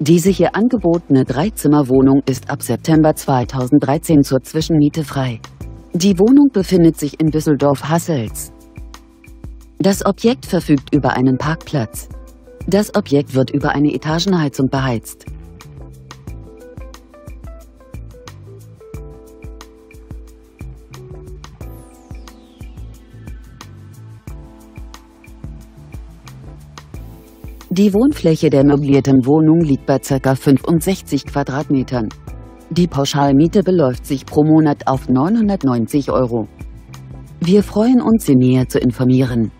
Diese hier angebotene Dreizimmerwohnung ist ab September 2013 zur Zwischenmiete frei. Die Wohnung befindet sich in Düsseldorf-Hassels. Das Objekt verfügt über einen Parkplatz. Das Objekt wird über eine Etagenheizung beheizt. Die Wohnfläche der möblierten Wohnung liegt bei ca. 65 Quadratmetern. Die Pauschalmiete beläuft sich pro Monat auf 990 Euro. Wir freuen uns, Sie näher zu informieren.